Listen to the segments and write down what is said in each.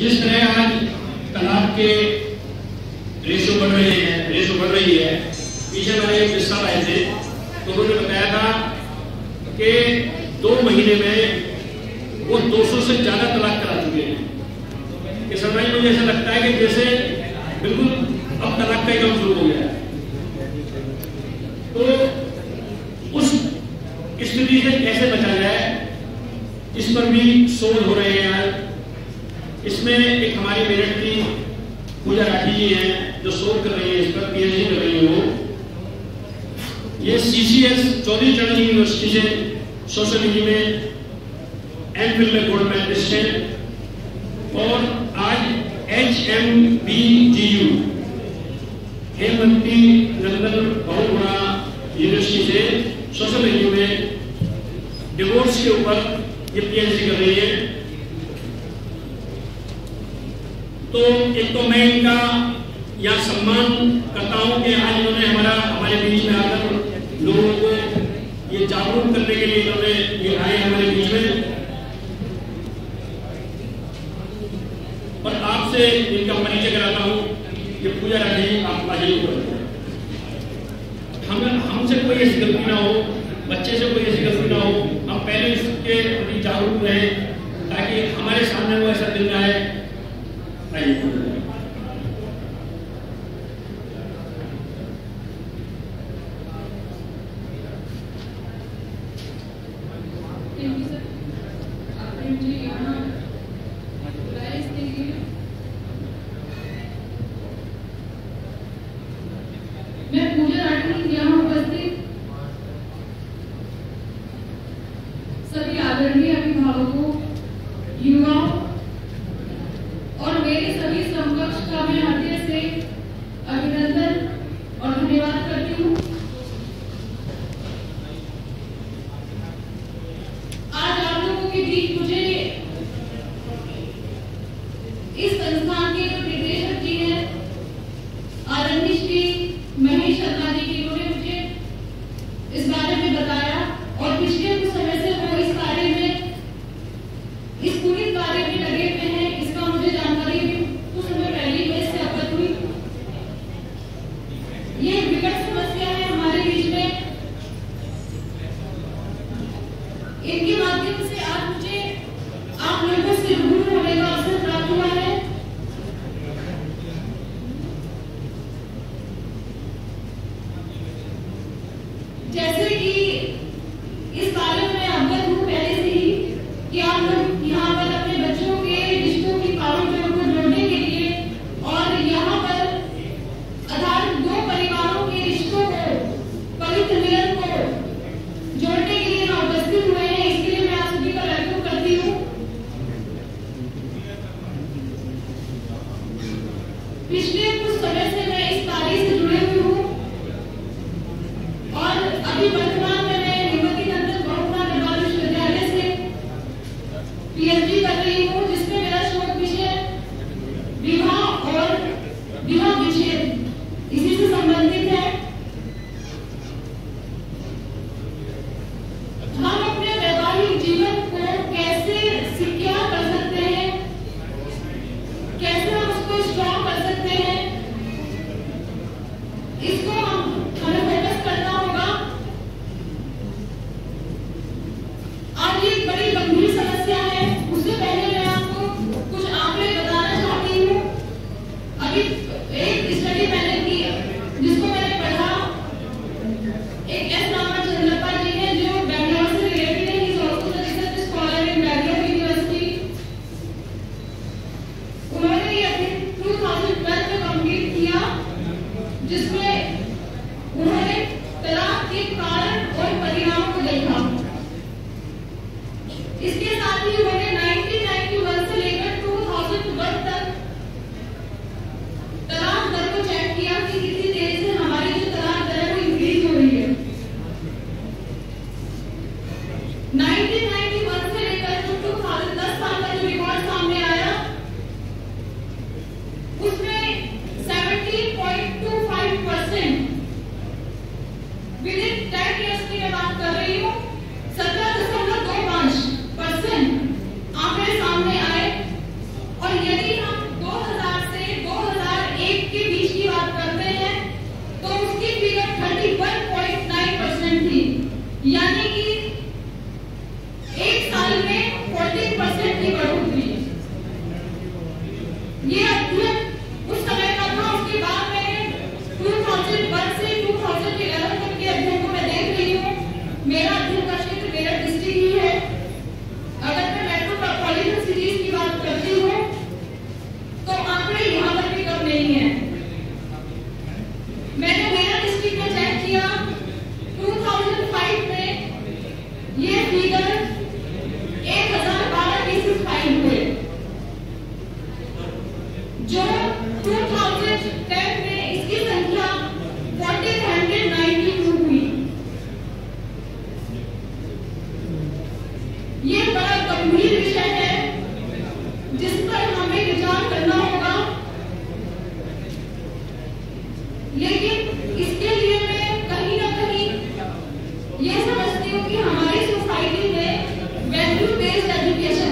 जिस तरह आज तालाब के रेशो बढ़ रहे हैं, रेशो बढ़ रही है, पीछे मैंने एक किस्सा लाए थे। तो उन्होंने बताया था कि दो महीने में वो 200 से ज़्यादा तलाक करा चुके हैं। कि सरदार मुझे ऐसा लगता है कि जैसे बिल्कुल अब तलाक का ही काम शुरू हो गया है। तो उस स्थिति से कैसे बचा जाए, इस पर भी शोध हो रहे हैं आज। इसमें एक हमारी मेरठ की पूजा राठी जी हैं, जो शोध कर रही है, इस पर पीएचडी कर रही है वो। ये सीसीएस चौधरी चरण यूनिवर्सिटी से सोशोलॉजी में एम फिल में गोल्ड मेडलिस्ट और आज H M B G U Hemwati Nandan बड़ा यूनिवर्सिटी से सोशोलॉजी में डिवोर्स के ऊपर ये पीएचडी कर रही है। तो एक तो मैं इनका या सम्मान करता हूँ कि आज इन्होंने हमारा, हमारे बीच में आकर लोगों को ये जागरूक करने के लिए इन्होंने ये आए हमारे बीच में। और आपसे इनका परिचय कराता हूँ कि पूजा राठी आप आगे हम, हमसे कोई ऐसी गलती ना हो, बच्चे से कोई ऐसी गलती ना हो। हम पहले इसके प्रति जागरूक रहे ताकि हमारे सामने वो ऐसा दिन आए उपस्थित सभी आदरणीय अभिभावकों युवाओं और मेरे सभी समकक्ष का मैं हृदय से अभिनंदन और धन्यवाद करती हूँ आज आप लोगों के बीच मुझे इस संस्थान के जो निर्देशक जी हैं आदरणीय श्री महेश शर्मा जी की उन्होंने मुझे इस बारे में बताया और पिछले कुछ समय से वो इस कार्य में इस पूरी कार्य में लगे हुए हैं इसका मुझे जानकारी भी कुछ समय पहले ही मैं इससे अवगत हुई ये विकट समस्या है हमारे बीच में। इनके माध्यम से आप मुझे आप लोगों से रूबरू होने का अवसर प्राप्त हुआ है जैसे कि इस कार्य में अवगत हूँ पहले से ही कि आप लोग यहाँ पर अपने बच्चों के रिश्तों की कारोबार को जोड़ने के लिए और यहाँ पर आधार दो परिवारों के रिश्तों को पवित्र मिलन को जोड़ने के लिए यहाँ उपस्थित हुए हैं इसके लिए मैं आप सभी का वेलकम करती हूँ पिछले कुछ समय से मैं इस कार्य से जुड़े हुई हूँ और अभी वर्तमान में मैं निमति नंदन बहुगुणा निर्माण विश्वविद्यालय से पीएचडी कर रही हूँ जिसमें मेरा शोध विषय विवाह और विवाह विच्छेद इसी से संबंधित है हम अपने वैवाहिक जीवन को कैसे सिक्योर कर सकते हैं कैसे हम उसको स्ट्रॉन्ग कर सकते हैं इसको हम हमें फोकस करना होगा आज ये एक बड़ी गंभीर समस्या है उससे पहले मैं आपको कुछ आंकड़े बताना चाहती हूँ अभी एक स्टडी मैंने की जिसको मैंने पढ़ा एक एस रामा चंद्रप्पा जी हैं जो बैंगलोर से रिलेटेड है he is also the research scholar in Bangalore university उन्होंने ये अपनी 2012 में कंप्लीट किया जिसमें उन्होंने तलाक के कारण और परिणामों को देखा इसके साथ ही में 14 परसेंट ये बड़ा गंभीर विषय है, जिस पर हमें विचार करना होगा। लेकिन इसके लिए मैं कहीं ना कहीं ये समझती हूँ कि हमारी सोसाइटी में वैल्यू बेस्ड एजुकेशन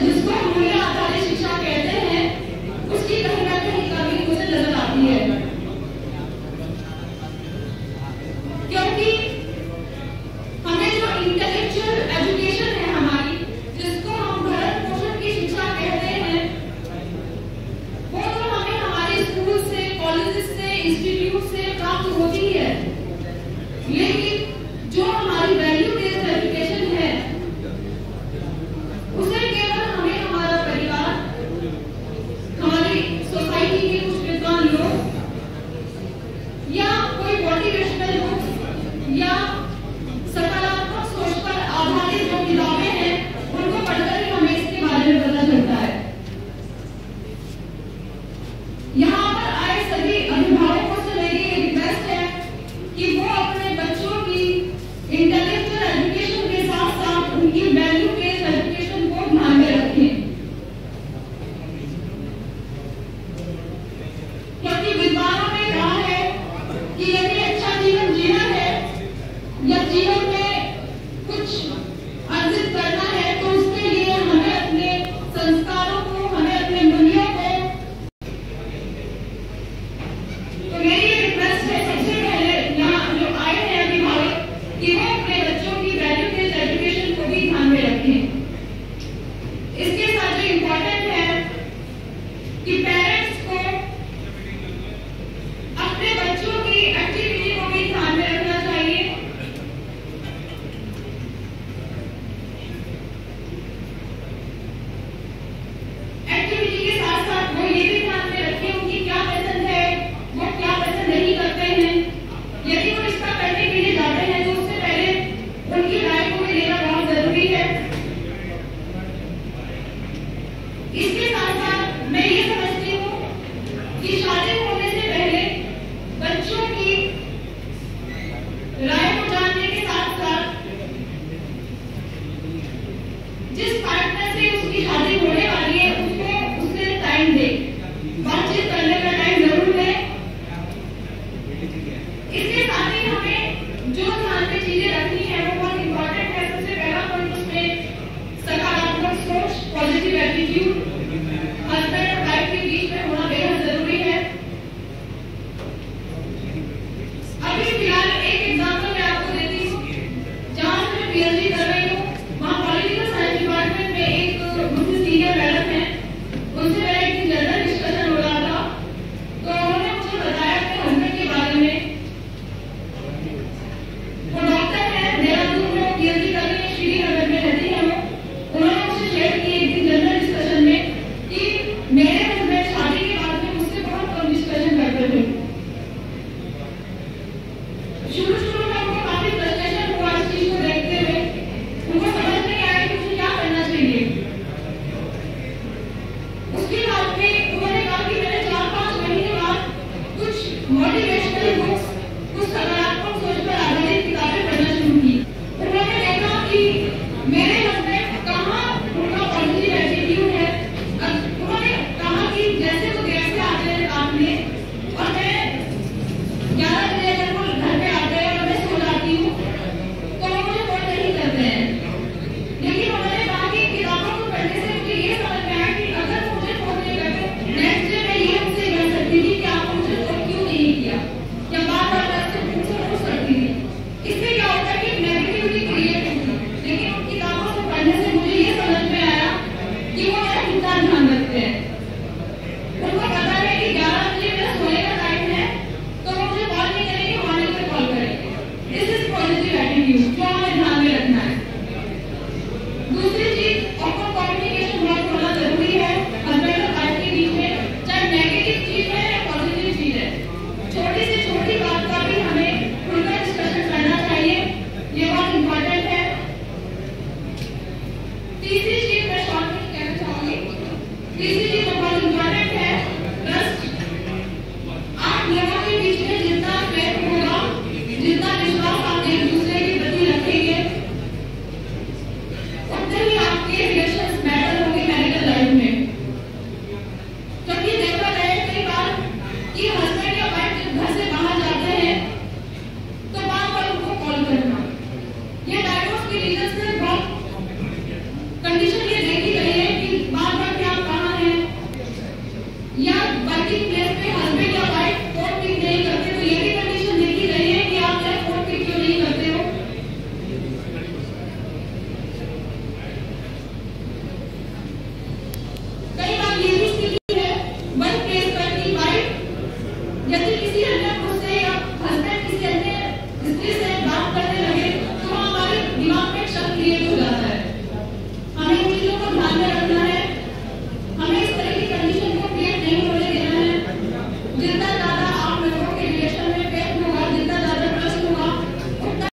मेरे